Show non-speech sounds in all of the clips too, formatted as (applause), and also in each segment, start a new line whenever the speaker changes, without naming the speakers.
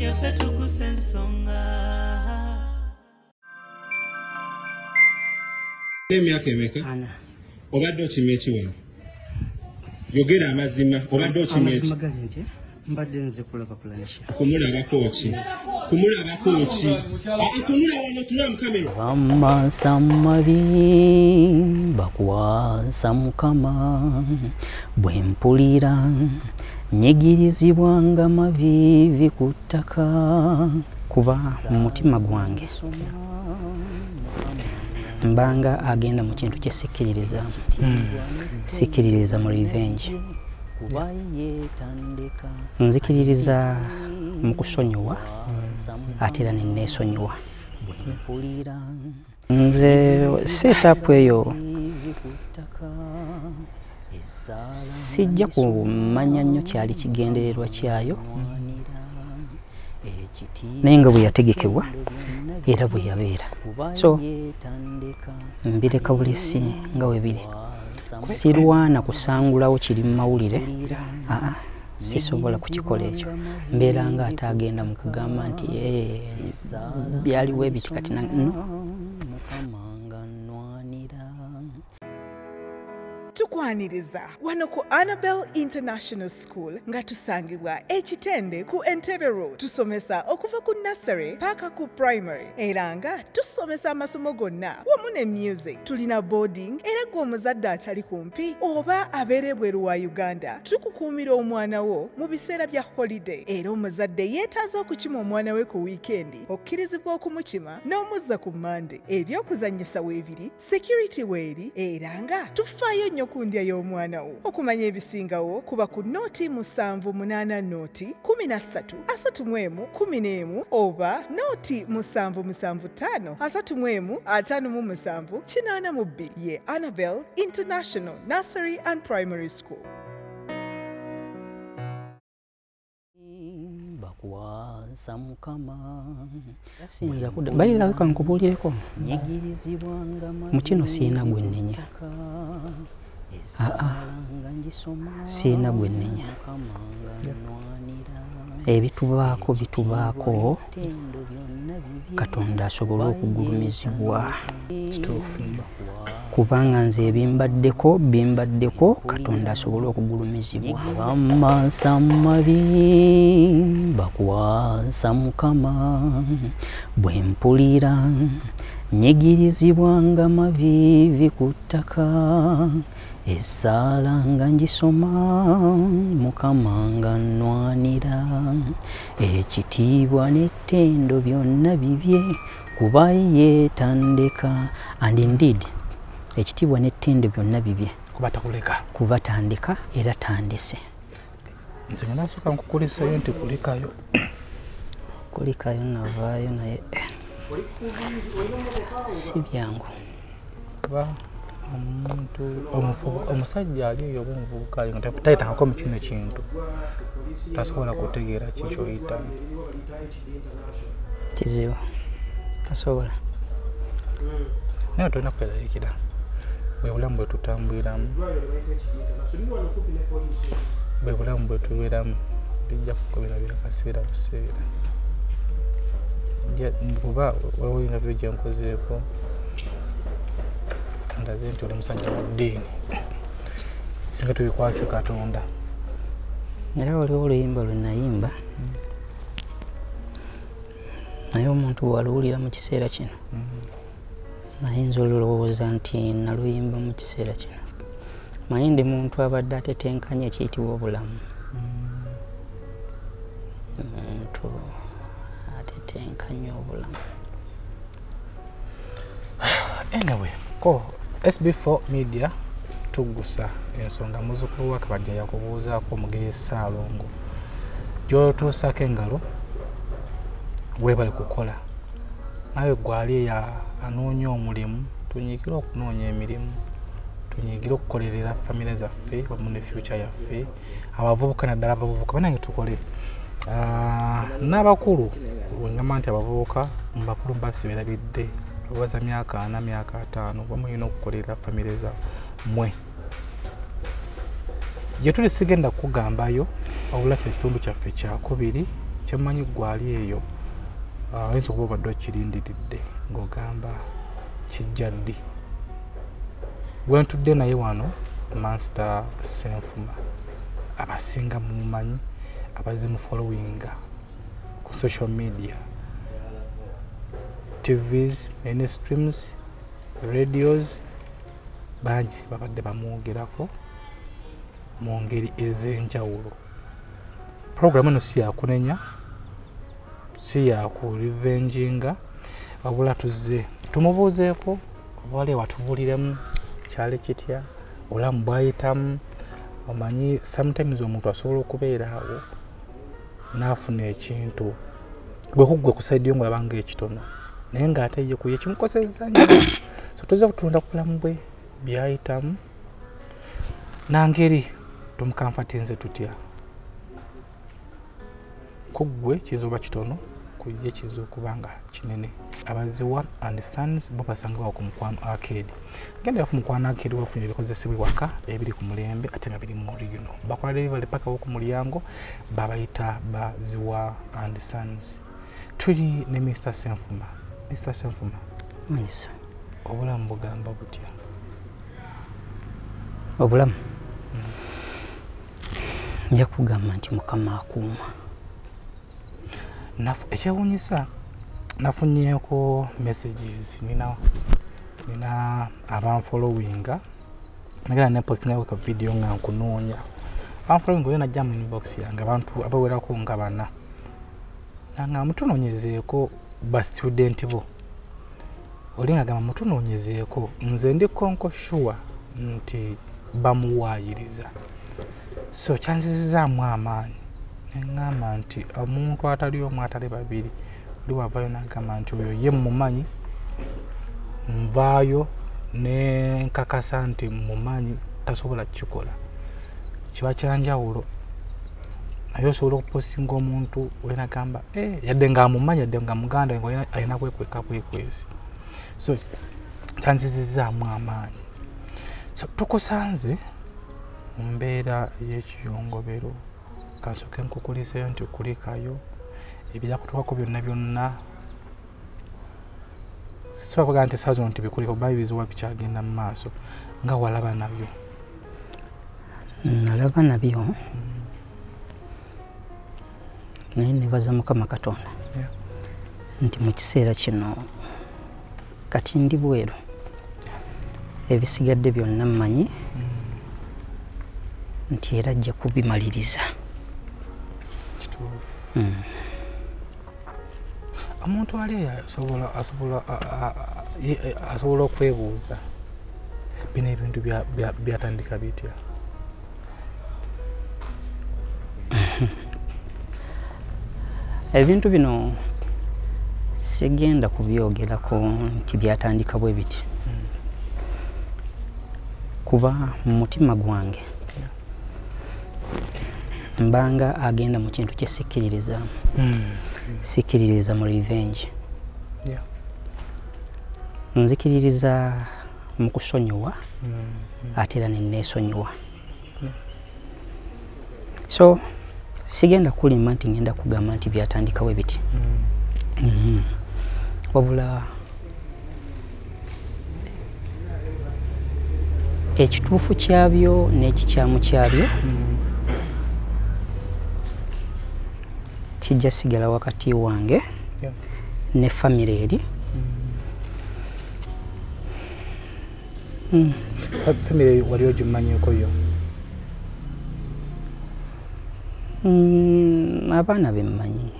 yaffe tukusa ensonga
emyaka emeka?
Ana.
Obadde okimya ekiwano yogera amazima obadde okimya eki
mbadde nze kulaba kulanisha
kumulabako ki kumulabako ki Aa, tunula wano tuna mukamera
bamasa mabi bakwasa mukama bwe mpulira nyigirizibwanga mavivi ku ttaka. Kuba mu mutima gwange. Mbanga agenda mu kintu kyesikkiririza sikkiririza mu revenge. Nzikiririza mu kusonyiwa ate era neneesonyiwa nze seetapu eyo sijja kumanya nnyo kyali kigendererwa kyayo. Naye nga bwe yategekebwa era bwe yabeera. So mbireka bulesi nga we biri. Sirwana kusangulawo kiri mu mawulire aa sisobola kukikola ekyo. Mbeera nga ate agenda mu kugamba nti "Eh, byaliwo ebiti kati no
tukwaniriza. Wano ku annabel international school nga tusangibwa ekitende ku entebe road. Tusomesa okuva ku nursery paka ku primary. Era nga tusomesa amasomo gonna. Wamu ne music. Tulina boarding. Era gwe omuzadde atali kumpi oba abeera ebweru wa uganda tukukuumira omwana wo mu biseera bya holiday. Era omuzadde yeetaaza okukima omwana we ku wiikendi okkirizibwa okumukima n'omuzza ku mande ebyokuzannyisa weebiri security weeri era nga tufaayo nnyo ku ndya y'omwana wo. Okumanya ebisingawo kuba ku nooti musanvu munaana nooti kumi na ssatu asatu mu emu kumi n'emu oba nooti musanvu musanvu ttaano asatu mu emu ataano mu musanvu kinaana mu bbiri ye annabel international nursery and primary school.
Kuwansa mukama. Siyinza kudda bayirabika nkubuulireko mu kino siina gwe nnenya siina gwe nnenya ebitubaako bitubaako. Katonda asobole okugulumizibwa kubanga nze ebimbaddeko bimbaddeko katonda asobole okugulumizibwa. Bamasa mabi bakwasa mukama. Bwe mpulira nyigirizibwanga mavivi ku ttaka essaala nga ngisoma mukama nga nnwanira. Ekitiibwa n'ettendo byonna bibye kuba yeetandika and indeed ekitiibwa n'ettendo byonna bibye.
Kuba takuleka.
Kuba tandika era tandise
nze nga nasooka nkukulisayo nti kulikayo
kulikayo navaayo naye. Si byangu.
Kuba omuntu omusajja ali eyo oba omuvubuka ali nga tayitangako mu kino ekintu tasobola kutegeera kikyoyita
kizibu. Tasobola.
Naye tolina kweraliikira bwe bulamu bwe tutambuliramu. Bwe bulamu bwe tubeeramu. Bijja kukobera byakaseera buseera. Kuba olina byo gyenkozeeko kandaze nti oli musajja wa ddiini. Singa tubikwase katonda.
Era waliwo oluyimba lwe nayimba naye omuntu bwaluwulira mu kiseera kino nayinza olulowooza nti naluyimba mu kiseera kino. Naye ndi muntu abadde atetenkanya ekiyitibwa obulamu. Muntu atetenkanya obulamu.
Anyway ko sb4 media tuggusa ensonga muzukulu wa kabajja yakubuuzaako omugeri saalongo gyotuusako engalo weebale kukola. Nawe gwali eyo anoonya omulimu tunyigire okunoonya emirimu tunyigire okukolerera famire zaffe wamu ne future yaffe abavubuka naddala abavubuka banange tukole. N'abakulu wengamba nti abavubuka mubakulu mbasibirabidde obaza myaka ana myaka ataano bamulina okukolerera famire zammwe gye tuli sigenda kukugambayo wabula kino kitundu kyaffe kyakubiri kyemanyi gwali eyo oyinza okuba obadde okirindiridde ng'ogamba kijja ddi? Wentudde naye wano master senfuma abasinga mumumanyi abazze mu followinga ku social media tvs mainstreams radios bangi babadde bamwogerako mu ngeri ez'enjawulo. Puroguramu eno si yakunenya si yakurivenjinga wabula tuzze tumubuuzeeko wali watubuuliremu kyali kitya obulamu bwayitamu omanyi sometimes omuntu asobola okubeera awo n'afuna ekintu gwekugwe ku saidi yo ngaolabanga ekitono naye ng'ate ye kuye kimukosezza nnyo (coughs) so tuzza kutunda ku bulamu bwe byayitamu. Nangeri tumukamfatinze tutya? Kuggwe kiyinza oba kitono kujje kiyinza okuba nga kinene. Abaziwa and sons bo basangibwawo ku mukwano arcade. Gendera ku mukwano arcade wafunye ebikozesebwa waka ebiri ku mulembe ate nga biri muri yuno bakola delivery paka wo ku mulyango babayita baziwa and sons. Tuli ne mr senfuma mr. Senfuma
manyisa
obulamu bugamba butya?
Obulamu? Nja kugamba nti mukama akuuma.
Nafu- ekyewuunyisa nafunyeko messages. Nina nina abanfollowinga. Nagenda nepostingayo ka video nga nkunoonya. Abanfollowinga oyo najja mu inbox yange abantu abawerako nga bana. Nanga mutunoonyezeeko ba student bo. Oli nga gamba mutunoonyezeeko nze ndi konko sure nti bamuwaayiriza. So kyanzizizaamu amaanyi. Neŋŋamba nti omuntu atali omu atali babiri oli wavaayo nagamba nti oyo ye mumanyi nvaayo nenkakasa nti mumanyi tasobola kukikola. Kiba kyanjawulo naye osobola okupostinga omuntu wenagamba "Eh, yadde nga amumanyi yadde nga muganda alina kwekweka bwekwezi so kyanzizizaamu amaanyi. So tukusanze mu mbeera y'ekiyongobero kansooke nkukuliseyo nti kulikayo ebyakutuukako byonna byonna. Sisobola kugaa nti esaazo nti bikulika kuba biziwa bikyagenda mu maaso nga walaba nabyo.
Nalaba nabyo naye nebaza mukama katonda. Nti mu kiseera kino kati ndi bweru. Ebisigadde byonna mmanyi nti era ajja kubimaliriza. Mm.
omuntu ali asobola okwebuuza? Bino ebintu bya- bya- byatandika bitya (laughs)
ebintu bino sigenda kubyogerako nti byatandika bwe biti. Kuba mu mutima gwange mbanga agenda mu kintu kye sikkiririzaamu sikkiririza mu revenge. Nzikiririza mu kusonyiwa
Mm.
ate era neneesonyiwa
Yeah.
so sigenda kulima nti ngenda kugamba nti byatandikawo biti
Mm.
Mhm. wabula ekituufu kyabyo n'ekikyamu kyabyo
Mm.
kijja sigala wakati wange ne famire eri Mm.
Fa- famire wali ogimanyiko yo
Mm, abaana bemmanyi.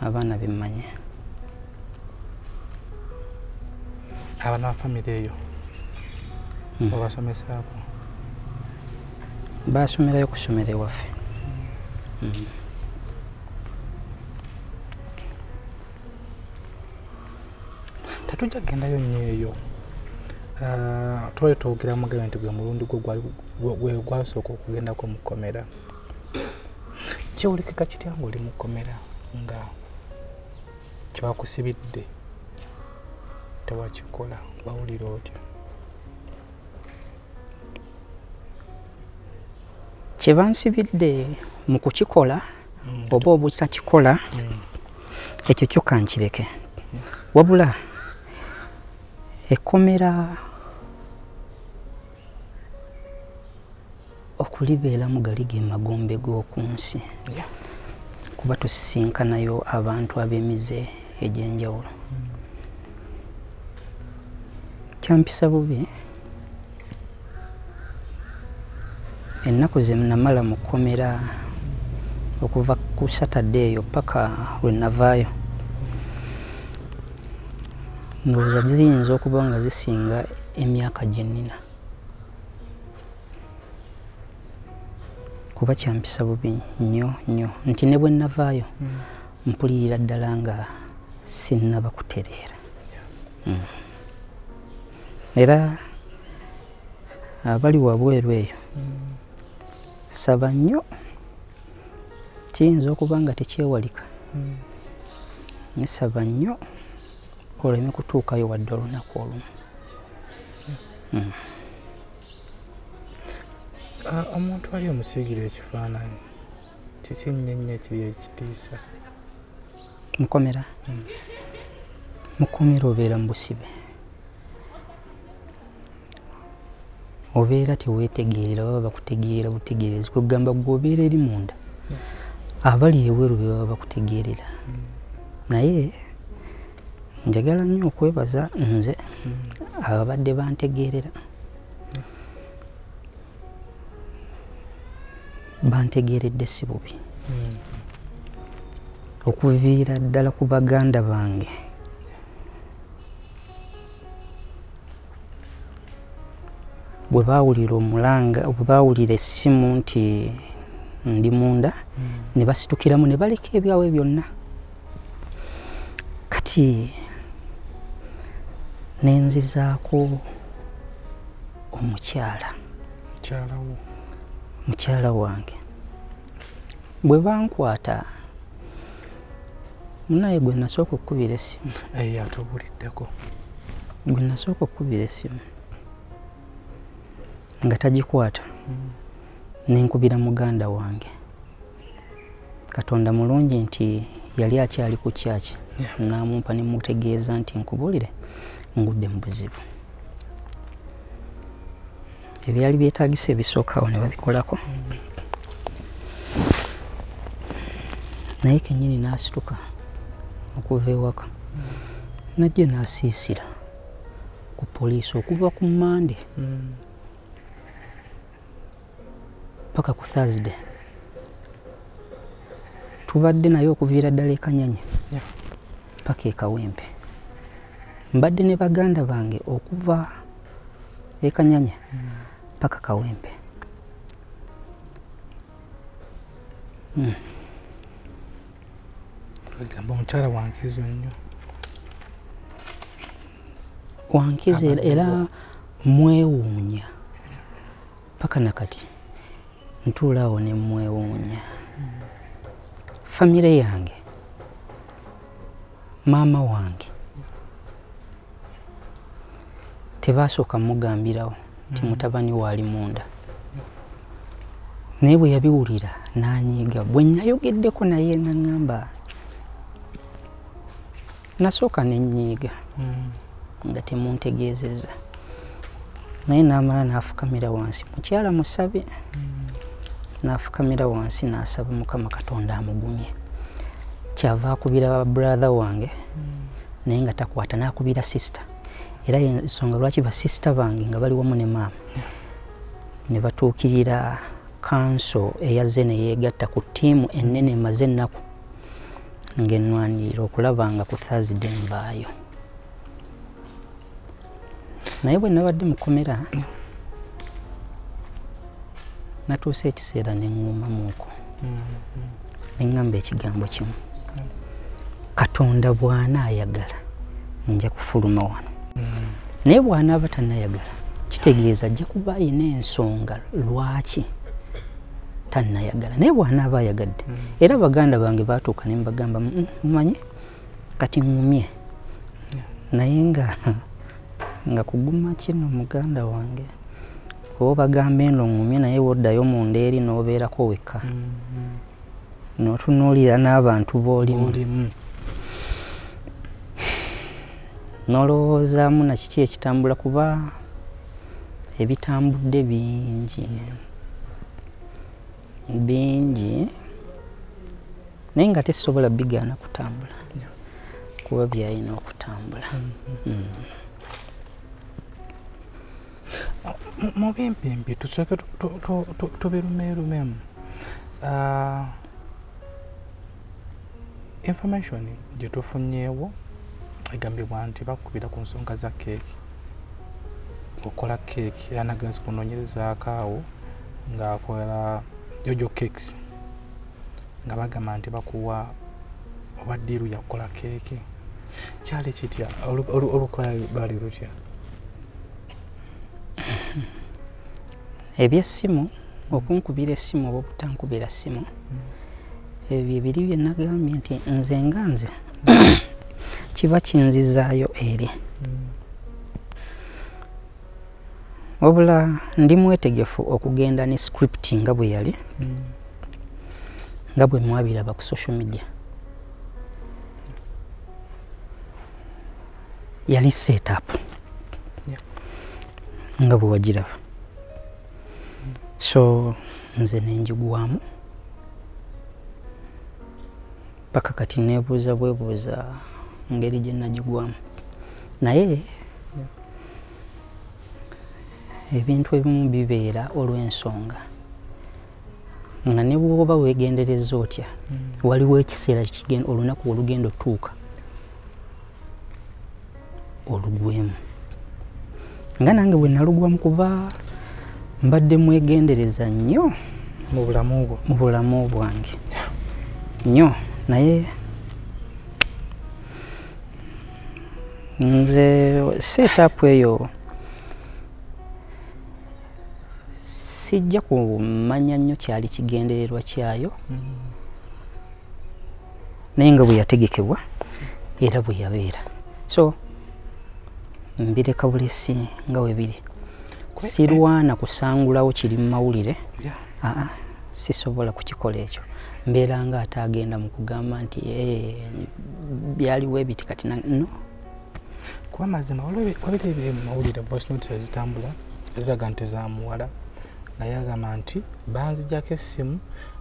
Abaana bemmanyi.
Abaana ba famire eyo?
Mm.
obasomesaako
basomerayo ku ssomero ewaffe. Mm.
tetujja kugendayo nnyo eyo. Ah, twali twogera mugabe nti gwe mulundi gwe gwasooka okugendako mu kkomera (clears throat) kiwulikika kitya ngaoli mu kkomera nga kyebakusibidde tewakikola? Bawulira otya?
Kye bansibidde mu kukikola oba obutakikola ekyo kyo kankireke wabula ekkomera okulibeeramu gali ge magombe g'oku nsi. Kuba tusisinkanayo abantu ab'emize egy'enjawulo. Kyampisa bubi ennaku ze namala mu kkomera okuva ku satadde eyo paka lwe navaayo ndowooza ziyinza okuba nga zisinga emyaka gye nnina kuba kyampisa bubi nnyo nnyo. Nti ne bwe navaayo mpulirira ddala nga sinnaba kutereera. Mm. era abali wabweru eyo saba nnyo. Kiyinza okuba nga tekyewalika. Nesaba nnyo oleme kutuukayo wadde olunaku olumu.
Ah, omuntu ali omusiigira ekifaananyi kiki nnyo ennyo ekiri ekitiisa.
Mukomera?
Mm.
mukomera obeera mu busibe. Obeera teweetegeerera baba bakutegeera butegeerezi kugamba gwe obeera eri munda abali ebweru be baba bakutegeerera. Naye njagala nnyo okwebaza nze ababadde bantegeerera bantegeeredde si bubi. Okuviira ddala ku baganda bange. Bwe baawulira omulanga bwe baawulira essimu nti ndi munda ne basitukiramu ne baleka ebyabwe byonna. Kati nenzizaako omukyala.
Kyalawo
mukyala wange. Bwe bankwata munaye gwe nasooka okkubira essimu.
Eyo atubuliddeko.
Gwe nasooka okkubira essimu nga tagikwata nenkubira muganda wange. Katonda mulungi nti yali akyali ku kyaki namumpa nemutegeeza nti nkubulire ngudde mu buzibu ebyali byetagisa ebisookawo ne babikolako naye kenyini nasituka okuva ewaka. Najje nasiisira ku poliisi okuva ku mande paka ku thursday. Tubadde naye okuviira ddala ekanyanya paka ekawempe mbadde ne baganda bange okuva ekanyanya paka kawempe.
Agamba omukyala wankizo nnyo
wankiza era- era mwewuunya paka nakati ntuula awo ne mwewuunya famire yange. Maama wange. Tebasooka mugambirawo nti mutabani waali munda. Naye bwe yabiwulira nanyiiga bwe nayogeddeko naye naŋŋamba nasooka nenyiiga nga temuntegeezezza. Naye n'amala n'afukamira wansi mukyala musabe. N'afukamira wansi n'asaba mukama katonda amugumye. Kyava akubira brother wange naye nga takwata n'akubira sisita era ensonga lwaki basisita bange nga bali wamu ne maama ne batuukirira kanso eyazze neyeegatta ku ttiimu ennene emaze ennaku ng'ennwanirira okulaba nga ku thursday nvaayo naye bwe nabadde mukomera natuusa ekiseera neŋŋumamuuko neŋŋamba ekigambo kimu. Katonda bw'anaayagala nja kufuluma wano naye bw'anaaba tannayagala kitegeeza ajja kuba ayina ensonga lwaki tannayagala? Naye bw'anaaba ayagadde era baganda bange baatuuka ne mbagamba "Mm, mumanyi kati ŋŋumye. Naye nga nga kuguma kino muganda wange oba bagamba eno ngumye naye woddayo munda eri n'obeerako wekka. N'otunuulira n'abantu b'olimu n'olowoozaamu nakiki ekitambula kuba ebitambudde bingi? Bingi? Naye nga tesobola bigaana kutambula. Kuba byalina okutambula. Mm.
Mu- bimpimpi tusooke tu- tu- tu- tu- tubirumerumemu Ah, information gye tufunyeewo egambibwa nti bakubira ku nsonga za keeki. Okola keeki era nagenzi kunoonyerezaako awo ng'akola jojo cakes. Nga bagamba nti bakuwa oba ddiiru yakukola keeki. Kyali kitya? Olu- olu- olukola baali lutya?
Ebyessimu okunkubira essimu oba obutankubira ssimu ebyo ebiri bye nagambye nti nze nga nze (coughs) kiba kinzizaayo eri. Wabula ndi mwetegefu okugenda ne script nga bwe yali nga bwe mwabiraba ku social media. Yali set up.
Yeah.
nga bwe wagiraba. So nze nenjigwamu paka kati nebuuza bwebuuza ngeri gye nagigwamu naye ebintu ebimu bibeera olw'ensonga. Nga ne bwoba weegendereza otya waliwo ekiseera olunaku olugenda otuuka olugwemu. Nga nange bwe nalugwamu kuba mbadde mwegendereza nnyo
mu bulamu bwo.
mu bulamu bwange. Nnyo naye nze seetapu eyo. Sijja kumanya nnyo kyali kigendererwa kyayo. Naye nga bwe yategekebwa era bwe yabeera. So mbireka bulesi nga we biri. Sirwana kusangulawo kiri mu mawulire. Aa sisobola kukikola ekyo. Mbeera nga ate agenda mu kugamba nti "Eh, byaliwo ebiti kati na-" no
kuba mazima wabira ebiri mu mawulire voice notes ezitambula eziraga nti za muwala. Naye agamba nti banzijjako essimu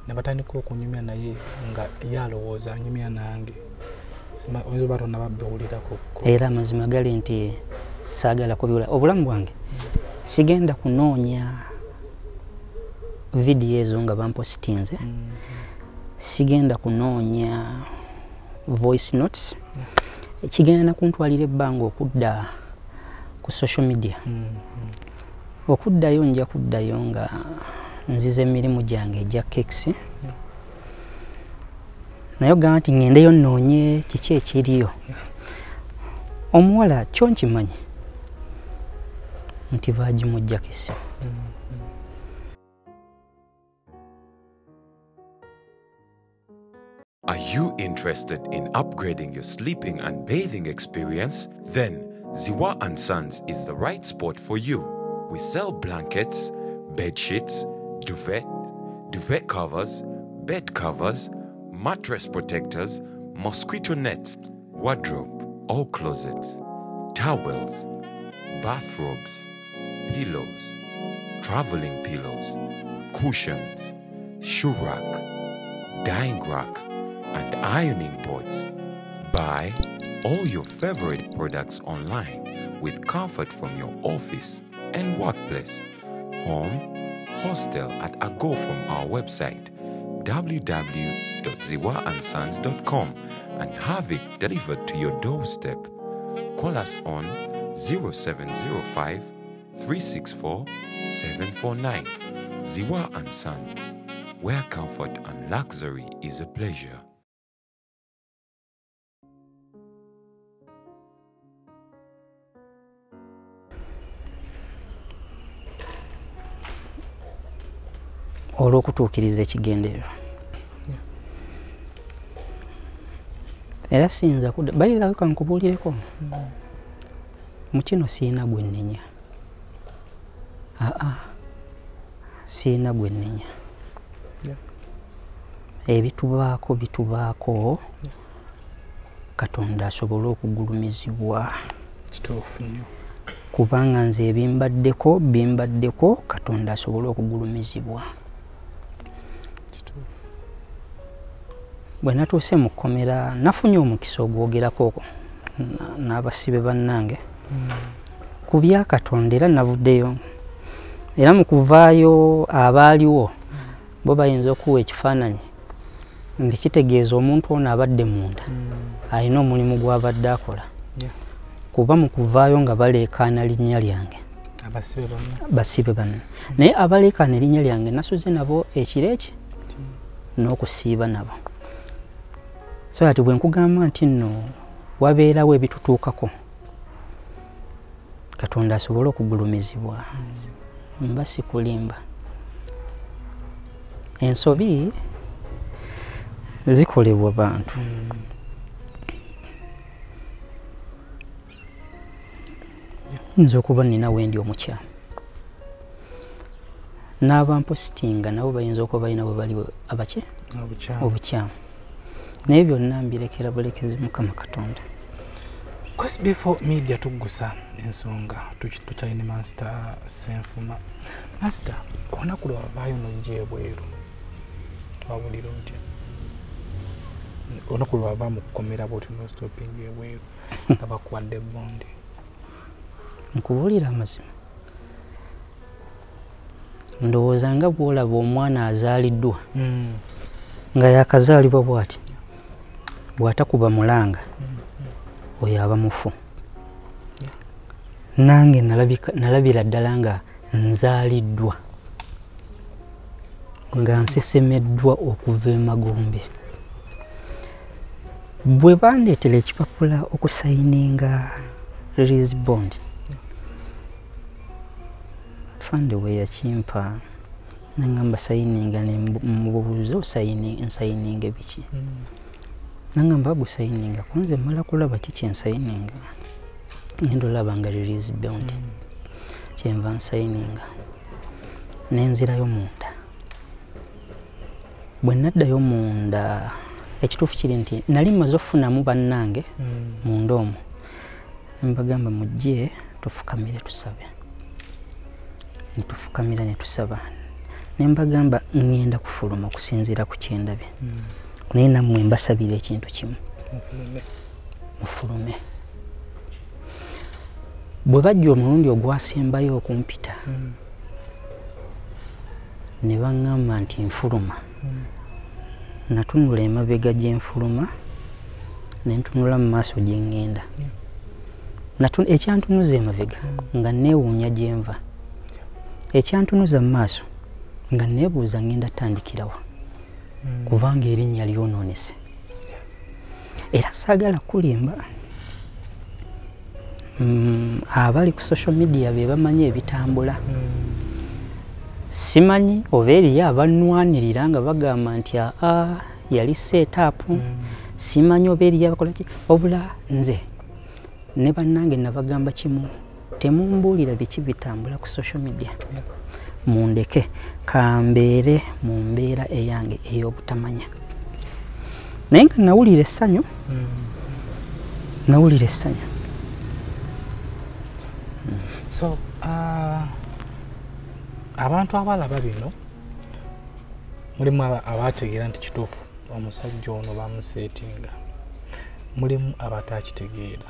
ne batandika okunyumya naye nga ye alowooza anyumya nange oyinza oba tonna babbiwulirako
era amazima gali nti saagala kubiwula. Obulamu bwange sigenda kunoonya vidiyo ezo nga bampositinze sigenda kunoonya voice notes kigenda nakuntwalira ebbanga okudda ku social media. Okuddayo nja kuddayo nga nziza emirimu gyange egya kekisi naye ogamba nti ŋŋendeyo nnoonye kiki ekiriyo? Omuwala kyo nkimanyi nti baagimuggyako essimu
Are you interested in upgrading your sleeping and bathing experience? Then Ziwa and Sons is the right spot for you. We sell blankets, bed sheets, duvet, duvet covers, bed covers, mattress protectors, mosquito nets, wardrobe, all closets, towels, bathrobes, pillows, traveling pillows, cushions, shoe rack, dyeing rack, and ironing boards. Buy all your favorite products online with comfort from your office and workplace, home, hostel at a go from our website www.ziwaansons.com and have it delivered to your doorstep. Call us on 0705 364 749. Ziwa and Sons, where comfort and luxury is a pleasure.
Olw'okutuukiriza ekigendererwa. Era siyinza kudda bayirawo kankubuulireko mu kino siina gwe nnenya aa siina gwe nnenya
Yeah.
ebitubaako bitubaako katonda asobole okugulumizibwa.
Kituufu nnyo.
Kubanga nze ebimbaddeko bimbaddeko katonda asobole okugulumizibwa bwe natuuse mu kkomera nafunye omukisa ogwogerako na- n'abasibe bannange. Ku bya katonda era navuddeyo era mu kuvaayo abaaliwo bo bayinza okuwa ekifaananyi nti kitegeeza omuntu ono abadde munda alina omulimu gw'abadde akola. Kuba mu kuvaayo nga baleekaana linnya lyange. Basibe banno naye abaleekaana erinnya lyange nasuze nabo ekiro eki? N'okusiiba nabo so ati bwe nkugamba nti nno wabeerawo ebitutuukako katonda asobole okugulumizibwa. Mba sikulimba. Ensobi zikolebwa bantu. Nza okuba nina wendi omukyamu n'abampositinga nabo bayinza okuba balina bwe bali abaki
obukyamu.
Obukyamu naye byonna mbirekera bulekezi mukama katonda.
Quest before media tuggusa ensonga tukyalina master senfuma master olunaku lwavaayo nojja ebweru twawulira otya? Olunaku lwava mu kukomera bwoti nostoping ebweru nga bakuwadde bondi.
Nkubuulira amazima. Ndowooza nga bwolaba omwana azaaliddwa nga yakazaalibwa bw'ati bw'atakuba mulanga oyo aba mufu. Nange nalabira ddala nga nzaaliddwa nga nsesemeddwa okuva emagombe bwe bandeetera ekipapula okusayininga release bond fande we yakimpa nangamba sayininga mubuuza nsayininga biki nangamba gusayininga kunze mala kulaba kiki ensayininga ngenda olaba nga release bond kyenva nsayininga nenzirayo munda. Bwe naddayo munda ekituufu kiri nti nali maze okufunamu bannange munda omwo. Nembagamba mujje tufukamire tusabe. Netufukamira netusaba nembagamba ŋŋenda kufuluma okusinziira ku kyendabye naye nammwe mbasabira ekintu kimu.
Mufulume.
Bwe bajja omulundi ogwasembayo okumpita ne baŋŋamba nti nfuluma. Natunula emabega gyenfuluma nentunula mu maaso gye ŋŋenda. Natu- ekyantunuza emabega nga neewuunya gyenva ekyantunuza mu maaso nga neebuuza ŋŋenda tandikirawa kubanga erinnya lyonoonese era saagala kulimba Mm, abali ku social media be bamanyi ebitambula. Simanyi oba eriyo abanwanirira nga bagamba nti aa yali seetaapu simanyi oba eriyo abakola ki? Wabula nze ne bannange nabagamba kimu temumbuulira biki bitambula ku social media. Mundeke kambeere mu mbeera eyange ey'obutamanya. Naye nga nawulira essanyu nawulira essanyu.
So ah, abantu abalaba bino mulimu aba- abategeera nti kituufu omusajja ono bamuseetinga mulimu abatakitegeera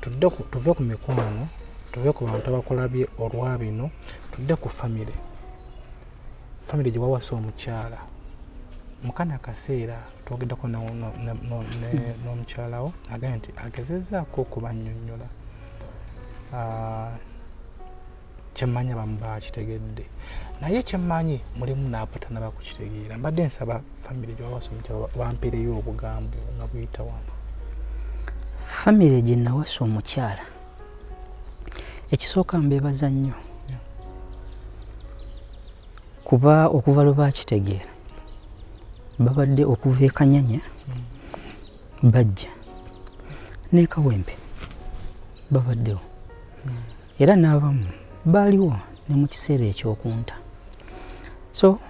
tudde tuve ku mikwano tuve ku bantu abakulabye olwa bino tudde ku famire famire gye wawasa omukyala. Mukana akaseera no- ne- n'omukyalawo agambye nti agezezaako okubannyonnyola Ah, kyemmanyi abamu bakitegedde naye kyemmanyi mulimu n'apatana bakukitegeera mbadde nsaba famire gyewawasa omukyala bampeereyo obugambo nga buyita wano.
Famire gye nawasa omukyala ekisooka mbeebaza nnyo kuba okuva lwe bakitegeera babadde okuva e kanyanya bajja. Ne kawempe babaddewo. Era n'abamu baaliwo ne mu kiseera ekyokunta. So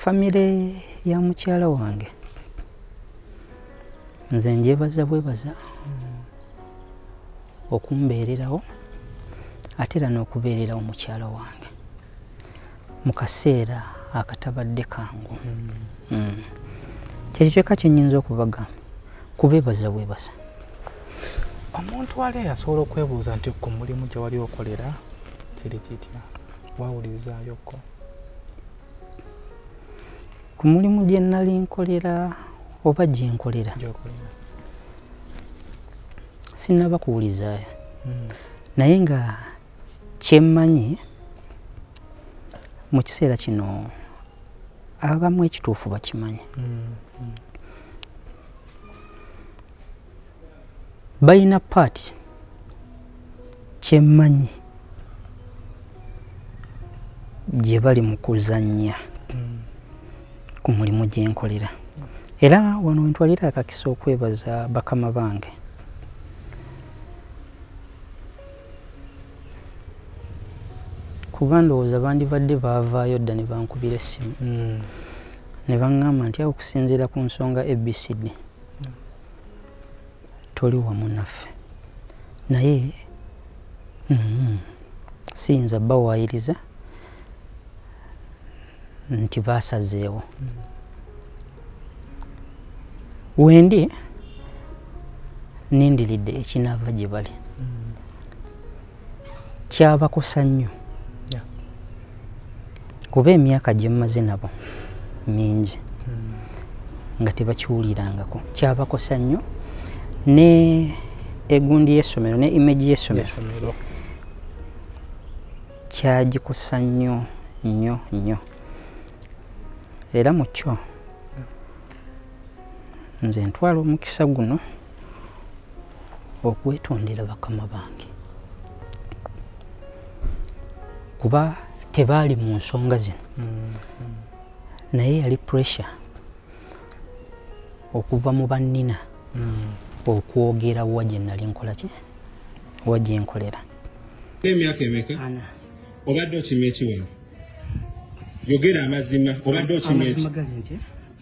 famire ya mukyala wange nze njebaza bwebaza okumbeererawo ate era n'okubeererawo mukyala wange mu kaseera akatabadde kangu. Kyekyo kyeka kyenyinza okubagamba kubeebaza bwebaza.
Omuntu ali asobola okwebuuza nti ku mulimu gye wali okolera kiri kitya? Wawulirizayoko
ku mulimu gye nali nkolera oba gye nkolera? Sinnaba kuwulizaayo.
Mm.
naye nga kyemmanyi mu kiseera kino abamu ekituufu bakimanyi
Mm. Mm.
balina paati kyemmanyi gye bali mu kuzannya
Mm.
ku mulimu gye nkolera era wano wentwalira akakisa okwebaza bakama bange kuba ndowooza bandibadde baavaayo dda ne bankubira essimu
Mm.
ne baŋŋamba nti awo okusinziira ku nsonga abcd toli wamu naffe naye mm, siyinza bawaayiriza nti baasazeewo wendi nindiridde ekinaava gye bali
Mm.
kyabakosa nnyo
Yeah.
Kuba emyaka gye mmaze nabo mingi nga tebakiwulirangako. Kyabakosa nnyo ne egundi y'essomero ne imagi y'essomero
essomero
kyagikosa nnyo nnyo nnyo. Era mu kyo nze ntwala omukisa guno okwetondera bakama bange. Kuba tebaali mu nsonga zino.
Mm.
naye yali pressure okuva mu bannina
Mm.
okwogera wa gye nali nkola ki? Wa gye nkolera.
N'emyaka emeka?
Ana.
Obadde okimya ekiwano yogera amazima obadde okimya eki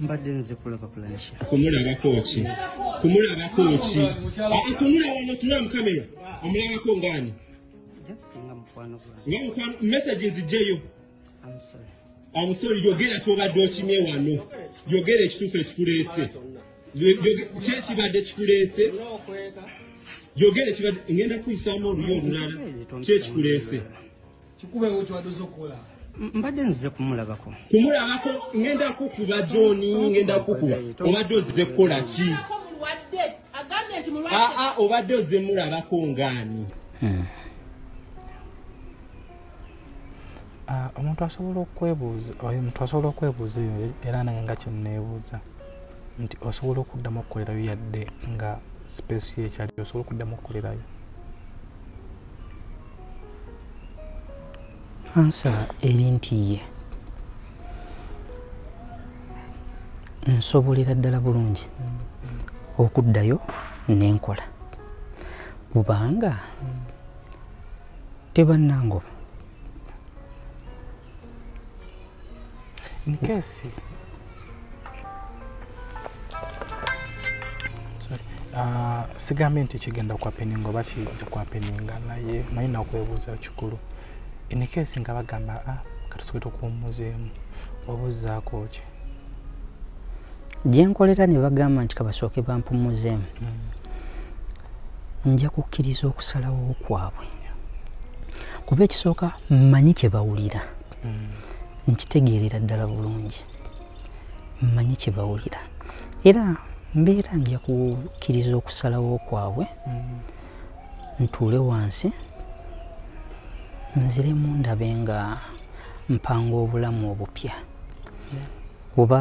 mbadde nze kulaba pulanisha
kumulabako ki? Kumulabako ki? Aa, tunula wano tunula mu kamera. Omulabako ngaani
just nga mukwano gwange
nga mukwano message zijjeyo
I'm sorry.
amusori yogera kyobadde okimye wano. Yogera ekituufu ekikuleese Yo- yoge- ki ekibadde kikuleese yogera ekibadde ngenda kuyisaamu oluyo olulala ki ekikuleese
M- mbadde nzize kumulabako
kumulabako ngenda kukuba johni ngenda kukuba. Obadde ozize kukola ki? Aa obadde ozize mulabako ngaani
omuntu asobola okwebuuza oyo omuntu asobola okwebuuza eyo era nange nga kyenneebuuza nti osobola okuddamu okukolerayo yadde nga sipeesi yo ekyali osobola okuddamu okukolerayo?
Ansa eri nti ye. Nsobolera ddala bulungi okuddayo nenkola. Kubanga tebannangoba
in case Sorry. Ah, sigambye nti kigenda kwapeninga oba kijja kwapeninga naye manyi nakwebuuza kikulu in case nga bagamba ah, katusobole tukuwummuzeemu obuuzaako ki
gye nkolera ne bagamba nti kabasooke bampumuzeemu nja kukkiriza okusalawo kwabwe kuba ekisooka mmanyi kye bawulira nkitegeerera ddala bulungi. Mmanyi kye bawulira. Era mbeera nja kukkiriza okusalawo kwabwe ntuule wansi nziremu ndabe nga mpanga obulamu obupya. Kuba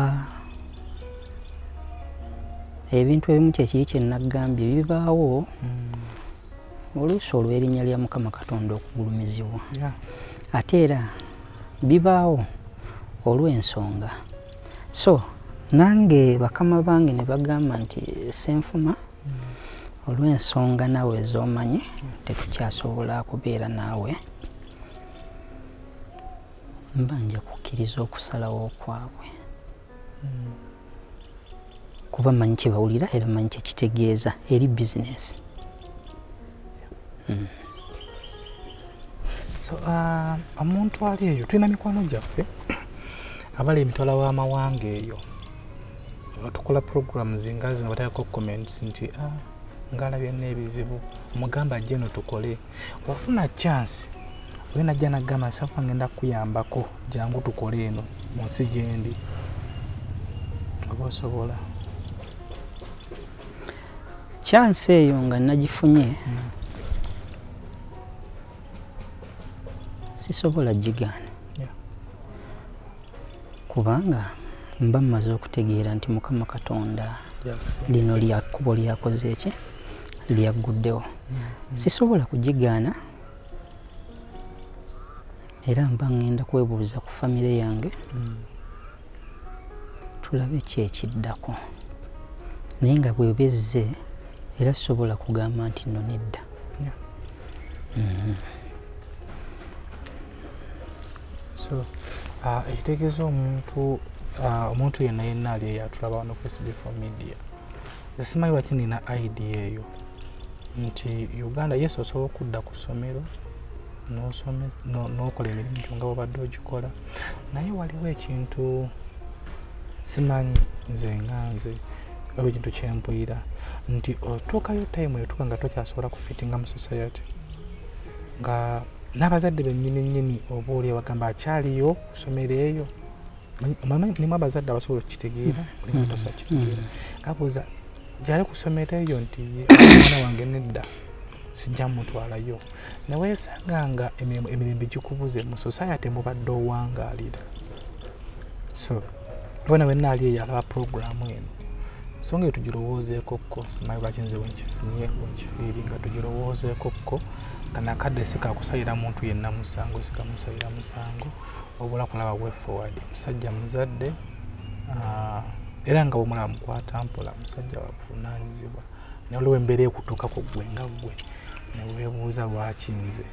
ebintu ebimu kyekiri kye naggambye bibaawo oluusi olw'erinnya lya mukama katonda okugulumizibwa. Ate era bibaawo olw'ensonga. So nange bakama bange ne bagamba nti senfuma olw'ensonga naawe ez'omanyi tetukyasobola kubeera naawe mba nja kukkiriza okusalawo kwabwe. Kuba manyi kyebawulira era manyi kyekitegeeza eri bizinesi
so uh, omuntu ali eyo tulina mikwano gyaffe abali emitwala w'amawanga eyo tukola programs nga zino bateekako comments nti ah, ngalabye n'ebizibu. Omugamba ajje no tukole. Ofuna chance. Oyo najja nagamba safa ngenda kuyambako jangu tukole eno mu nsi gyendi oba osobola.
Kyansi eyo nga nagifunye sisobola gigaana. Kubanga mba mmaze okutegeera nti mukama katonda lino lyakubo lyakoze eki lyagguddewo sisobola kugigaana era mba ŋŋenda kwebuuza ku famire yange
Mm.
tulabe ki ekiddako naye nga bweba ezze era sisobola kugamba nti nno nedda. Mhm.
so ekitegeeza omuntu uh, omuntu yenna yenna ali eyo atulaba wano ku sb4 media. Nze simanyi lwaki nina idea eyo? Nti uganda yes osobola okudda ku ssomero n'okola emirimu gyo nga bwobadde ogikola. Naye waliwo ekintu simanyi nze nga nze waliwo ekintu kyempuyira nti otuukayo time etuuka nga tokyasobola kufitinga mu society. Nga n'abazadde bennyini nnyini oba oli abagamba akyaliyo ku ssomero eyo mulimu abazadde abasobola okukitegeera mulimu atasobola kukitegeera kabuuza gyali ku ssomero eyo nti (coughs) omwana wange nedda sijja mutwalayo neweesanga nga emirembe gikubuze mu society mubadde owangaalira so bona wenna ali eyo alaba puroguramu eno. So nga tugirowoozeekokko simanyi lwaki nze wenkifunye wenkifiiringa tugirowoozeekokko nga nakadde sikakusalira muntu yenna musango sikamusalira musango obula kulaba way forward. Musajja muzadde era nga bwomulaba mukwata mpola musajja wabuvunaanyizibwa naye waliwo embeera ekutuukako gwe nga gwe neweebuuza lwaki nze.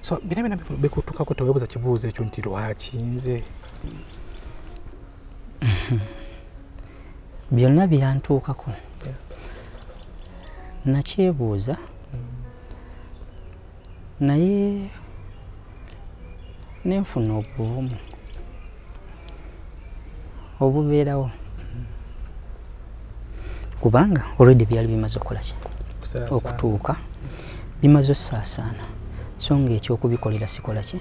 So bina bina biku- bikutuukako teweebuuza kibuuzo ekyo nti lwaki nze? (laughs)
Byonna byantuukako.
Yeah.
Naye nenfuna obuvumu obubeerawo. Kubanga olwedde byali bimaze okukola ki? Okutuuka. Bimaze osaasaana. So nga ekyokubikolera sikola ki?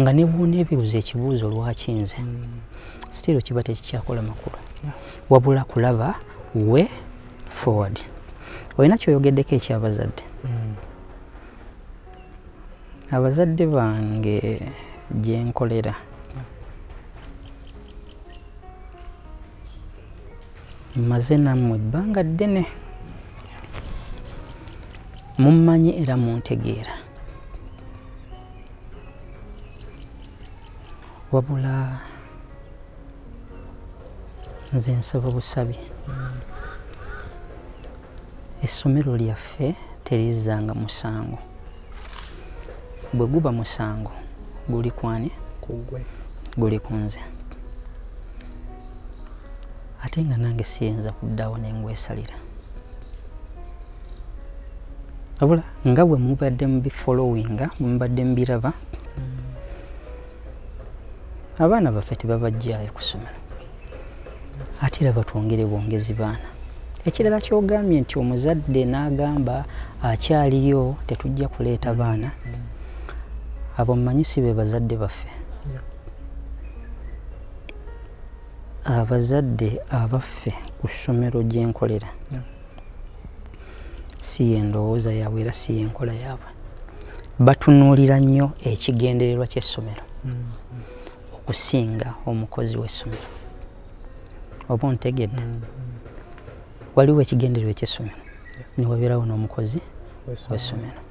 Nga ne bwoneebibuza ekibuuzo lwaki nze?
Mm,
sitiro kiba tekikyakola makulu. Wabula kulaba we forward olina kyoyogeddeko ekyabazadde abazadde bange gyenkolera mmaze nammwe ebbanga ddene. Mummanyi era muntegeera. Wabula nze nsaba busabi essomero lyaffe terizzanga musango bwe guba musango guli kwani guli ku nze. Ate nga nange siyinza kuddaawo nengwesalira wabula nga bwe mubadde mubifolowinga mubadde mubiraba abaana baffe tebabajjaayo ku ssomero ate era batwongere bwongezi baana. Ekirala kyogambye nti omuzadde n'agamba akyaliyo tetujja kuleeta baana abo mmanyi si be bazadde baffe. Abazadde abaffe ku ssomero gyenkolera
Yeah.
si ye ndowooza yaabwe era si ye nkola yaabwe. Batunuulira nnyo ekigendererwa ky'essomero.
Mm,
okusinga omukozi w'essomero. Oba ontegedde?
Mm,
waliwo ekigendererwa eky'essomero? Ne wabeerawo n'omukozi w'essomero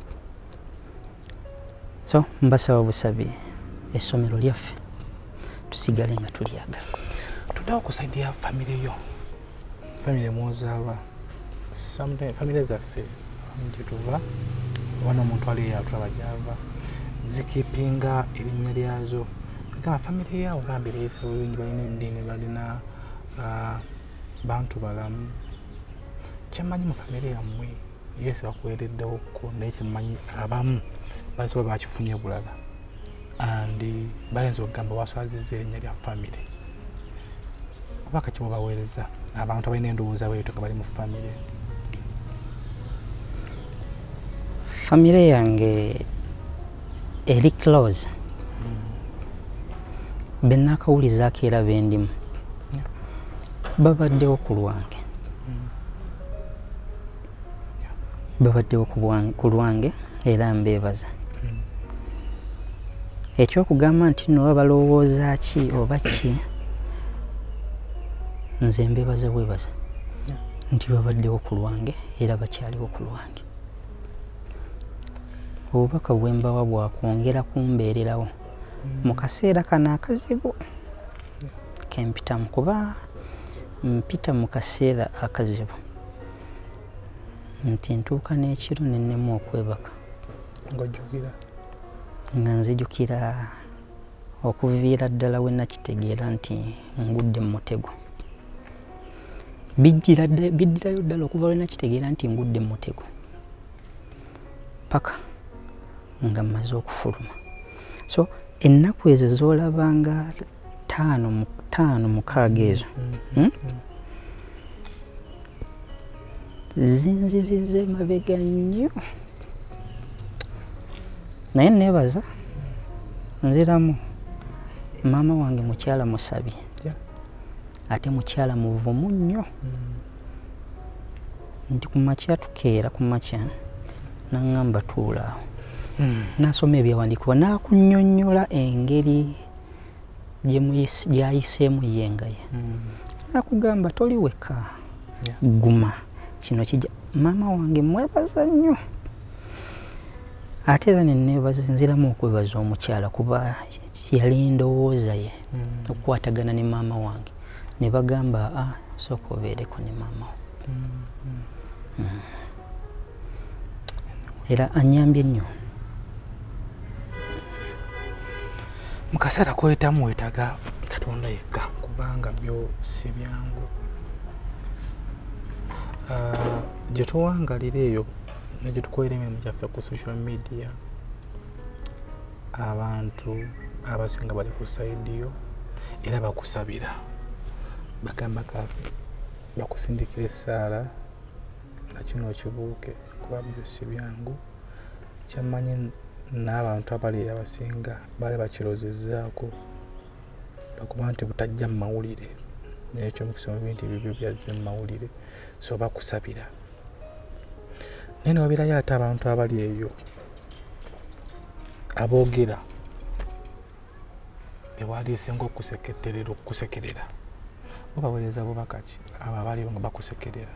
so mbasaba busabi essomero lyaffe tusigale nga tulyagala
tuddawo ku saidi ya famire yo famire Sometime- famire zaffe gyetuva wana omuntu ali eyo atulaba gyava. Zikipinga erinnya lyazo. Kama famire yawo bambi beeyisa bulungi balina eddiini balina ah, bantu balamu. Kyemmanyi mu famire yammwe yesu bakuwereddewoko naye kyemmanyi abamu basoba bakifunye bulala andi bayinza okugamba waswazizza erinnya lya famire oba kakimu baweereza abantu abalina endowooza bweto nga bali mu famire
famire yange eri close. Benakawulizaako era bendimu babaddewo ku lwange. Babaddewo ku bwan- ku lwange era mbeebaza ekyokugamba nti nno baba balowooza ki oba ki nze mbeebaza bwebaza nti babaddewo ku lwange era bakyaliwo ku lwange. Obubaka bwe mbawa bwakwongera kumbeererawo mu kaseera kano akazibu kempitamu kuba mpita mu kaseera akazibu. Nti ntuuka n'ekiro nennemu okwebaka.
Ngaojjukira
nga nzijukira okuviira ddala we nakitegeera nti ngudde mu mutego. Biddirayo ddala okuva lwe nakitegeera nti ngudde mu mutego. Paka nga mmaze okufuluma. So ennaku ezo z'olabanga taano mu- taano mukaaga ezo hmm? zinziziza emabega nnyo naye neebaza nziramu maama wange mukyala musabi
Yeah.
ate mukyala muvumu nnyo nti ku makya tukeera ku makya naŋŋamba tuulaawo nasoma ebyawandiikibwa nakunnyonnyola engeri gy'ayiseemu ye. Nga ye nakugamba toli weka
Yeah.
guma kino kijja maama wange mwebaza nnyo ate era neneebaza nziramu okwebaza omukyala kuba yali ndowooza ye okukwatagana ne maama wange. Ne bagamba a sooka obeereko ne maama wo. Mm. era anyambye nnyo.
Mu kaseera koyitamu weetaga katonda yekka kubanga byo si byangu. Ah, gye tuwangalira eyo negye tukolera emirimu gyaffe ku social media abantu abasinga bali ku saidi yo era bakusabira. Bagamba ka bakusindikira essaala nakino okibuuke kuba byo si byangu. Kyammanyi n'abantu abali abasinga baali bakirozezzaako. Lwakuba nti butajja mu mawulire naye ekyomukisa mubi nti bibyo byazze mu mawulire so bakusabira naye newabeerayo ate abantu abali eyo aboogera. Bewaliise ngaokuseketerera okusekerera. Obaweereza bubaka ki abo abaliwo nga bakusekerera.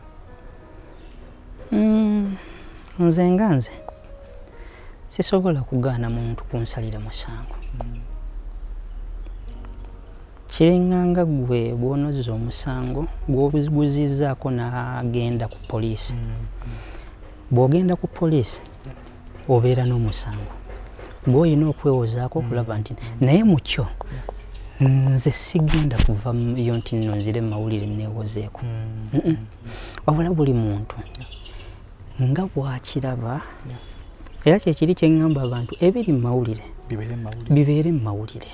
Mm, nze nga nze sisobola kugaana muntu kunsalira musango. Kiringanga gwe bwonozza omusango gwoguzizzaako n'agenda ku poliisi bw'ogenda ku poliisi obeera n'omusango. Gw'olina okwewozaako okulaba nti naye mu kyo nze sigenda kuvayo nti nno nzire mawulire neewozeeko Mm-mm. wabula buli muntu nga bwakiraba era kyekiri kyeŋŋamba abantu ebiri mu mawulire
bibeere mu mawulire.
bibeere mu mawulire.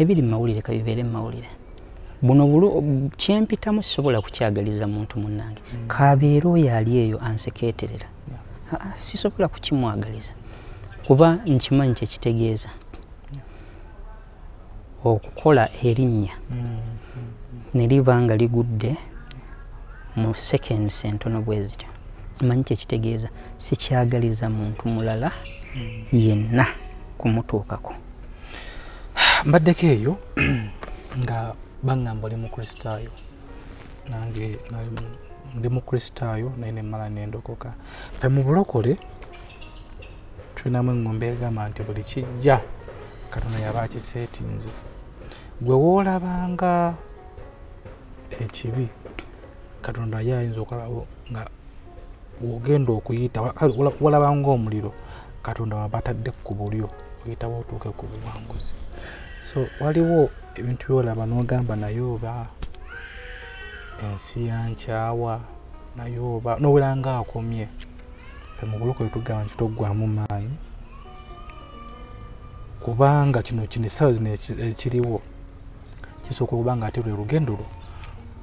Ebiri mu mawulire kabibeere mu mawulire buno kyempitamu sisobola kukyagaliza muntu munnange. Kabeere oyo ali eyo ansekeeterera. Ah, sisobola kukimwagaliza. Kuba nkimanyi kyekitegeeza okukola erinnya ne liba nga ligudde mu seconds entono bwe zityo. Manyi kyekitegeeza sikyagaliza muntu mulala yenna kumutuukako. (sighs)
Mbaddeko eyo (clears throat) nga baŋŋamba oli mukristaayo nange ndi mukristaayo naye nemmala nendokoka fe mu bulokole tulinamu eŋŋombe egamba nti buli kijja katonda yaba akiseetinze gwe woolabanga ekibi katonda ye ayinza okulabawo nga wogenda okuyita wala- walabanga omuliro katonda waba atadde ku bulyo oyitawo otuuke ku buwanguzi. So waliwo ebintu byolaba n'ogamba naye oba ensi yankyawa naye oba nowera nga akomye. Fe mu buloko tugamba nti toggwamu maanyi. Kubanga kino kino essaawa zino eki- ekiriwo kisooka okuba nga ate lwe lugendo lwo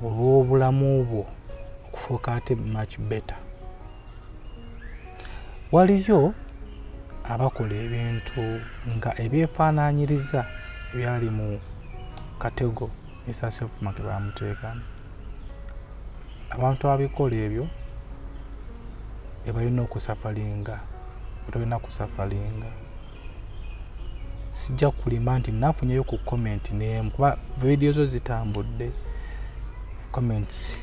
olw'obulamu bwo okufuuka ate much better. Waliyo abakola ebintu nga ebyefaanaanyiriza ebyali mu katego esasefuma ke bamuteekamu abantu ababikola ebyo ebalina okusafalinga etolina kusafalinga. Sijja kulima nti nafunyeyo ku comment n'emu kuba vidiyo zo zitambudde comments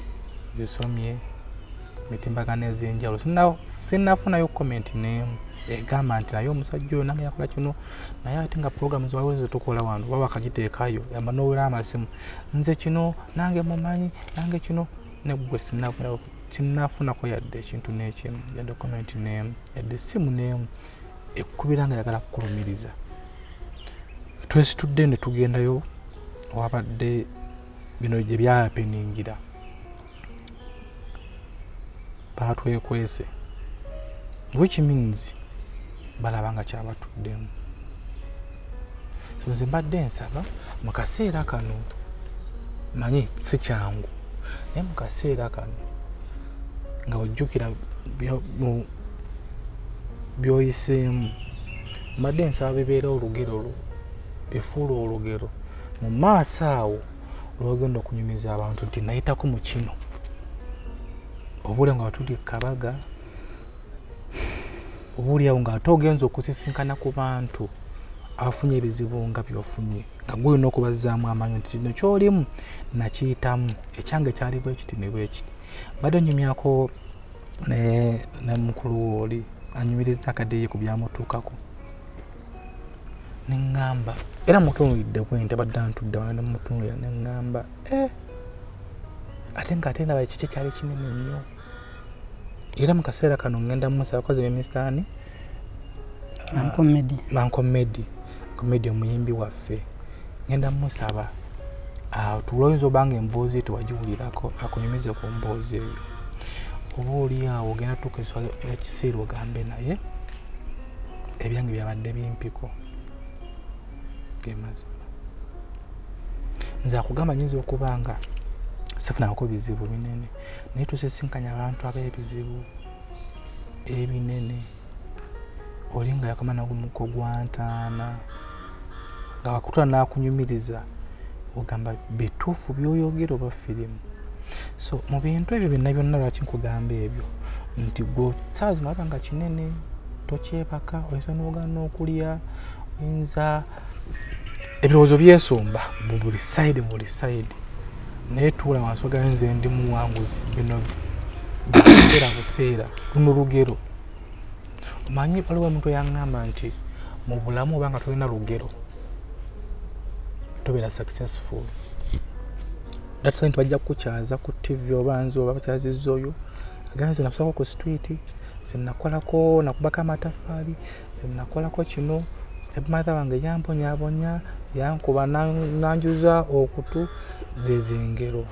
zisomye mitimbagano ez'enjawulo. Sinna- sinnafunayo comment n'emu egamba nti naye omusajja oyo nange yakola kino naye ate nga programu ziwaliwo zetukola wano oba bakagiteekayo yamba nowera amasimu. Nze kino nange mumanyi nange kino. Negwe sinnafunayo kinnafunako yadde ekintu n'ekimu yadde comment n'emu yadde essimu n'emu ekkubira nga yagala kukulumiriza. Twesitudde ne tugendayo wabadde bino gye byapeningira batwekwese which means balaba nga kyabatuddemu. Nze mbadde nsaba mu kaseera kano manyi si kyangu. Naye mu kaseera kano nga mu- byoyiseemu mbadde nsaba bibeera olugero lwo bifuula olugero. Mu maaso awo lwogenda okunyumiza abantu nti nayitako mu kino obuli nga watuli kabaga obuli awo ngaate ogenza okusisinkana ku bantu abafunye ebizibu nga byofunye. Nga gwolina okubazaamu amaanyi nti kino kyolimu nakiyitamu ekyange kyali bwekiti ne bwekiti badde onyumyako ne mukulu wooli anyumiriza akadeye ku byamutuukako. Neŋŋamba era mutunulidde bwente badde ntudde wala nemutunulira neŋŋamba "Eh, ate ngaate ndaba ekiki kyali kinene nnyo era mu kaseera kano ŋŋenda mumusaba kozi bemistaani
ankomedi
mankomedi komedi omuyimbi waffe. Ŋŋenda mumusaba tuula oyinza obanga emboozi tewagiwulirako akunyumize ku mboozi eyo. Oba oli awo ogenda tuuka ekiseera ogambe naye ebyange byabadde bimpiko. Gemazima nze akugamba nyinza okuba nga sifunako bizibu binene. Naye tusisinkanya abantu ab'ebizibu ebinene. Oli nga yakoma nagumuko gwantaana nga wakutula nakunyumiriza ogamba bituufu byoyogera oba firimu? So mu bintu ebyo byonna byonna lwaki nkugamba ebyo? Nti gwe saawa zino olaba nga kinene tokyebaka oyinza n'ogaana n'okulya oyinza ebirowoozo byesumba mu buli sayidi mu buli sayidi naye tuula wansi ogabe nze ndi muwanguzi bino buseera buseera luno lugero. Omanyi waliwo omuntu yaŋŋamba nti mu bulamu obanga tolina lugero tobeera successful. That's why bajja kukukyaza ku tv oba nzi oba bakyazizza oyo agambe nze nakusako ku street nze nakolako nakubako amatafaali nze nakolako kino stepmother wange yambonyabonya yankuba na- nanjuza okutu zezengero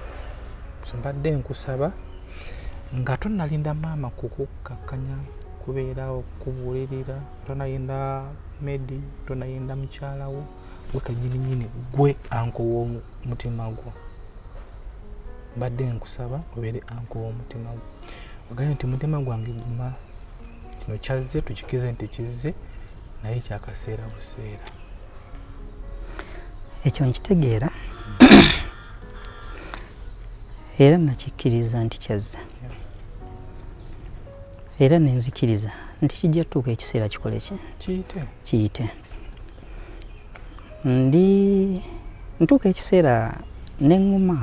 so mbadde nkusaba nga tonalinda maama kukukakkanya kubeera okubuulirira tonalinda medi tonalinda mukyalawo gwe kanyininyini gwe anko w'omutima gwo. Mbadde nkusaba obeere anko w'omutima gwo. Ogambye nti mutima gwange guma kino kyazze tukikize nti kizze naye kyakaseera buseera
ekyo nkitegeera. (coughs) Era nakikkiriza nti kyazza era nenzikiriza nti kijja tuuka ekiseera kikole ki?
Kiyite.
Ndi ntuuka ekiseera neŋŋuma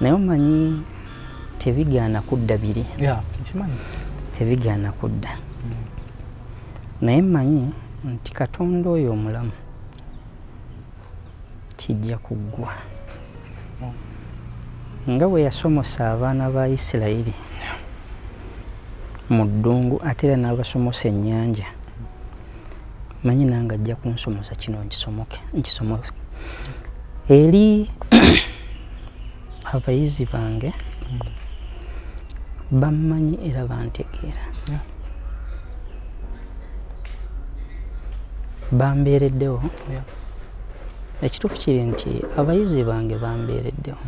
naye omanyi tebigaana kudda biri. Tebigaana kudda. Naye mmanyi nti katonda oyo omulamu kijja kuggwa nga bwe yasomosa abaana ba isirayiri mu ddungu ate era n'abasomosa ennyanja manyi nange ajja kunsomosa kino nkisomoke nkisomoke. Eri (clears throat) abayizi bange bammanyi era bantegeera. Bambeereddewo
Yeah.
Ekituufu kiri nti abayizi bange bambeereddewo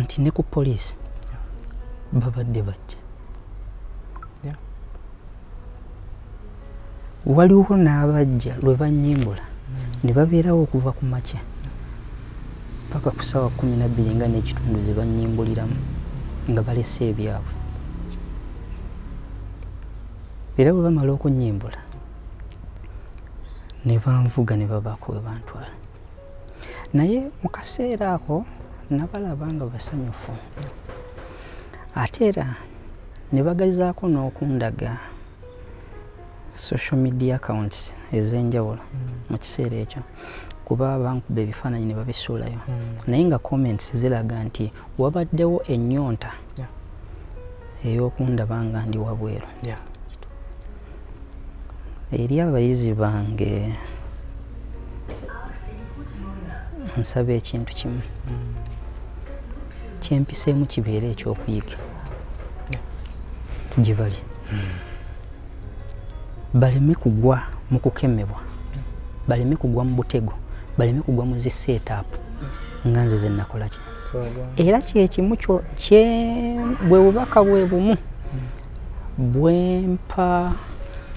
nti ne ku poliisi babadde bajja. Waliwo n'abajja lwe bannyimbula ne babeerawo okuva ku makya paka ku ssaawa kumi nabbiri nga n'ekitundu ze bannyimbuliramu nga balese ebyabwe. Era bwe bamala okunnyimbula ne banvuga ne babaako we bantwala. Naye mu kaseera ako nabalaba nga basanyufu. Ate era ne bagazaako n'okundaga social media accounts ez'enjawulo mu kiseera ekyo kuba bankuba ebifaananyi ne babisuulayo. Naye nga comments ziraga nti wabaddewo ennyonta ey'okundaba nga ndi wabweru. Eri abayizi bange. Nsaba ekintu kimu. Kyempiseemu kibeere ekyokuyiga. Gye bali baleme kugwa mu kukemebwa. Baleme kugwa mu butego. Baleme kugwa mu ziseetaapu nga nze ze nakola ki? Era kyekimu bwe bubaka bwe bumu bwempa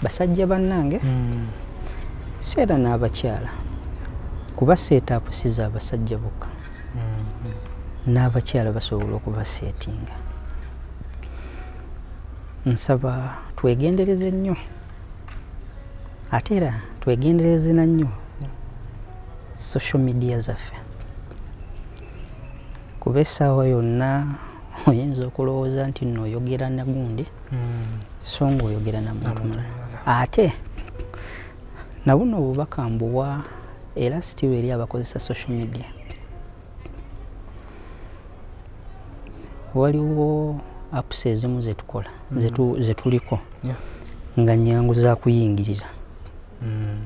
basajja bannange
Mm.
seera n'abakyala kuba seetaapu si z'abasajja bokka n'abakyala basobola okubaseetinga nsaba twegendereze nnyo ate era twegendereze na nnyo social media zaffe kuba essaawa yonna oyinza okulowooza nti nno oyogera nagundi
Mm.
so ng'oyogera na muntu mulala. Ate na buno obubaka mbuwa era sitiwa eri abakozesa social media waliwo apps ezimu zetukola zetu- zetuliko nga nyangu za kuyingirira
Mm.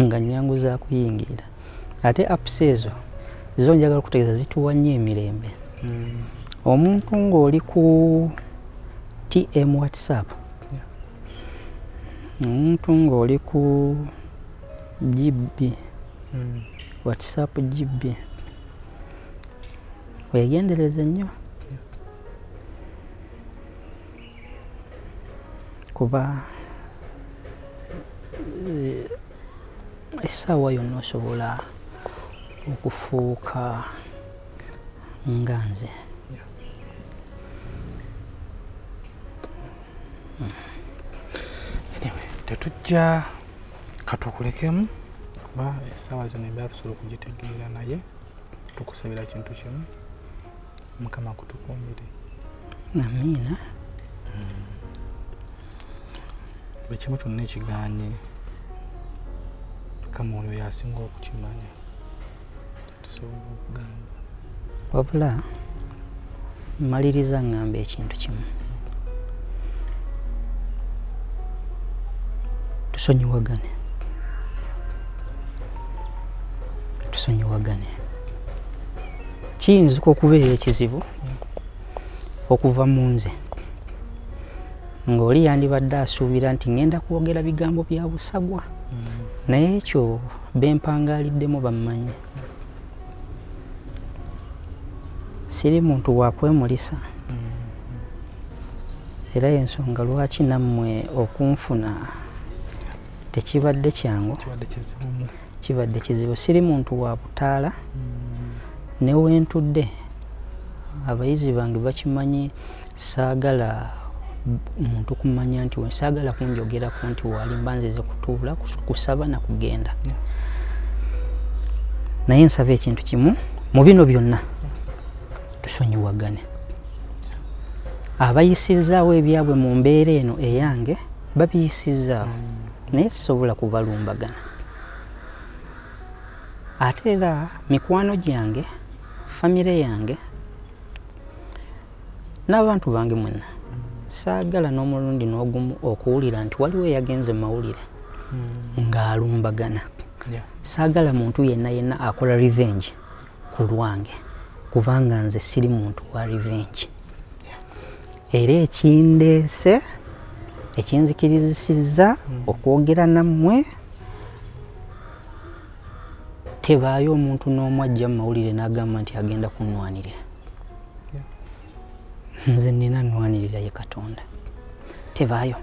nga nyangu za kuyingirira ate apps ezo zo njagala okutegeeza zituwa nnyo emirembe
Mm.
omuntu ng'oli ku tm whatsapp
Yeah.
Omuntu ng'oli ku gb
Mm.
whatsapp gb wegendereze nnyo kuba eh, essaawa yonna osobola okufuuka nga nze
Anyway, tetujja katukulekemu. Kuba essaawa zino embeera tusobola okugitegeera naye tukusabira kintu kimu. Mukama kutukuumire
amiina
buli kimu kyonna ekiganye kama oyo yasinga okukimanya tusobola okugamba.
Wabula maliriza ngamba ekintu kimu tusonyiwagane. Tusonyiwagane. Kiyinza okubeera ekizibu okuva mu nze ng'oli yandibadde asuubira nti ŋŋenda kwogera bigambo bya busagwa. Naye ekyo bempangaaliddemu bammanyi siri muntu wakwemulisa era y'ensonga lwaki nammwe okunfuna tekibadde kyangu.
Kibadde
kizibu siri muntu wa butaala ne wentudde abayizi bange bakimanyi saagala muntu kumanya nti saagala kunjogerako nti waali mba nzize kutuula kus- kusaba na kugenda. Naye nsaba ekintu kimu mu bino byonna tusonyiwagane. Abayisizaawo ebyabwe mu mbeera eno eyange babiyisizaawo naye sisobola kubalumbagana ate era mikwano gyange famire yange n'abantu bange mwenna saagala n'omulundi n'ogumu okuwulira nti waliwo eyagenze mawulire ng'alumbagana.
Yeah.
saagala muntu yenna yenna akola revenge ku lwange kubanga nze siri muntu wa revenge. Era ekindeese ekinzikirizisizza okwogera nammwe. Tebaayo omuntu n'omu ajja mu mawulire n'agamba nti agenda kunnwanirira nze nina nnwanirira ye katonda. Tebaayo.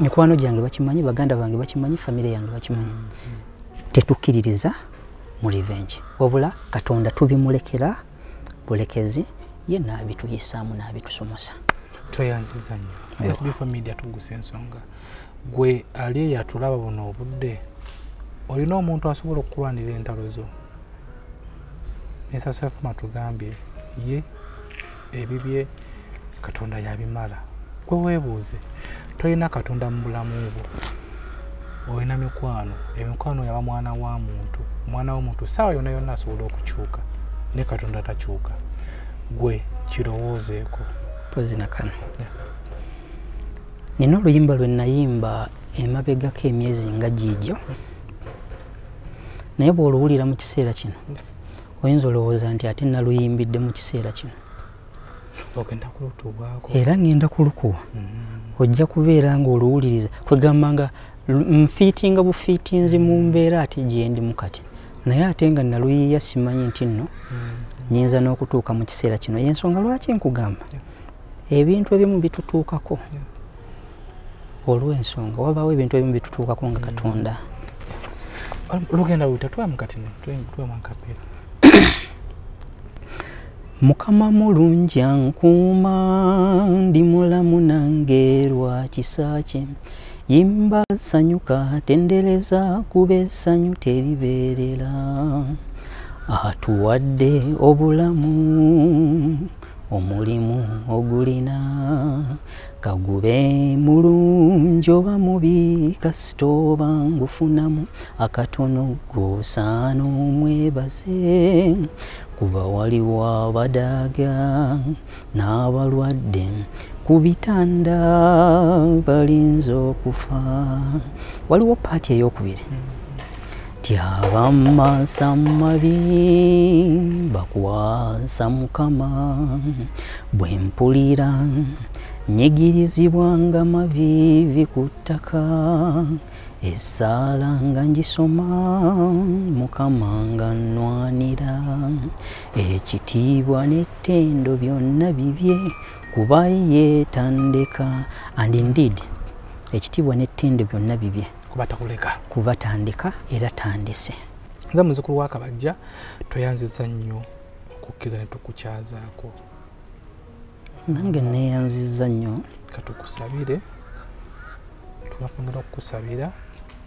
Mikwano gyange bakimanyi baganda bange bakimanyi famire yange bakimanyi. Tetukkiririza mu revenge. Wabula katonda tubimulekera bulekezi ye naabituyisaamu naabitusomosa
tweyanziza nnyo
Ewa.
sbf media tugusa ensonga. Gwe ali eyatulaba buno obudde olina omuntu asobola okukulwanira entalo zo? Nesasefuma tugambye ye ebibye katonda yabimala. Gwe weebuuze tolina katonda mu bulamu bwo? Olina mikwano emikwano yaba mwana wa muntu omwana w'omuntu saawa yonna yonna asobola okukyuka ne katonda takyuka. Gwe kirowoozeeko.
Pozi nakano
Yeah.
Nina oluyimba lwe nayimba emabegako emyezi nga giigyo naye bw'oluwulira mu kiseera kino oyinza olowooza nti ate naluyimbidde mu kiseera kino. Era ngenda kulukuwa. Ojja kubeera ng'oluwuliriza. Kwegamba nga nfiitinga bufiitinzi mu mbeera ate gyendimu kati. Naye ate nga naluyiiya simanyi nti nno nyinza n'okutuuka mu kiseera kino. Yensonga lwaki nkugamba? Ebintu ebimu bitutuukako olw'ensonga wabaawo ebintu ebimu bitutuukako nga katonda.
Lugenda luyita twamukatino twamwakapeera (coughs)
mukama mulungi ankuuma ndi mulamu nange lwa kisa kye. Yimba sanyuka tendereza kuba essanyu teribeerera. Atuwadde obulamu omulimu ogulina kagube mulungi oba mubi kasita oba ngufunamu akatono gosaana omwebaze. Kuba waliwo abadaaga n'abalwadde ku bitanda balinza okufa. Waliwo paati eyokubiri. Ti abamasa mabi bakwasa mukama bwe mpulira nyigirizibwa nga mavivi ku ttaka essaala nga ngisoma mukama nga nnwanira. Ekitiibwa n'ettendo byonna bibye kuba yeetandika. And indeed ekitiibwa n'ettendo byonna bibye.
Kuba takuleka
kuba tandika era tandise.
Nze muzukulu wa kabajja tweyanziza nnyo okukkiriza ne tukukyazaako
nange neeyanziza nnyo.
Katukusabire tubakongera okukusabira.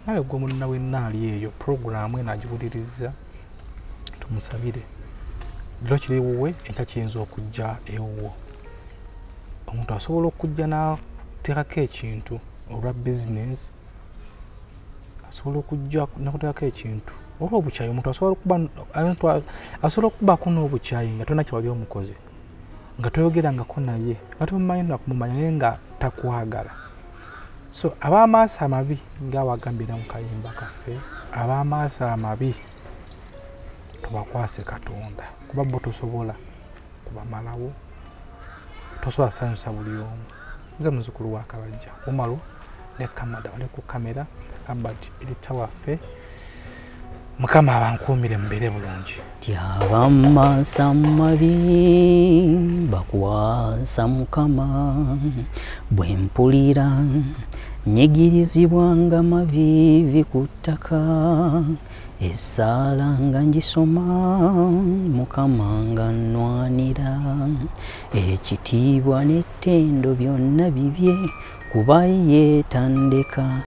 Nawe gwe mulina wenna ali eyo puroguramu eno agiwuliriza tumusabire. Lero kiri wuwe ekya kiyinza okujja ewuwo. Omuntu asobola okujja n'ateekako ekintu olwa bizinesi asobola okujja nakuteekako ekintu olw'obukyayi omuntu asobola okuba asobola okubako n'obukyayi nga tolina kyewali omukozi nga toyogerangako naye nga tomumanyi nakumumanya naye nga takwagala. So ab'amaaso amabi ngaawagambira mu kayimba kaffe ab'amaaso amabi tubakwase katonda. Kuba bo tosobola kubamalawo tosobola sanyusa buli omu. Nze muzukulu wa kabajja umalu ne kamada bali ku kamera abert erita waffe mukama abankuumire mubeere bulungi.
Tyabamasa mabi bakwasa mukama. Bwe mpulira nyigirizibwa nga mavivi ku ttaka. Essaala nga ngisoma mukama nga nnwanira. Ekitiibwa n'ettendo byonna bibye kuba yeetandika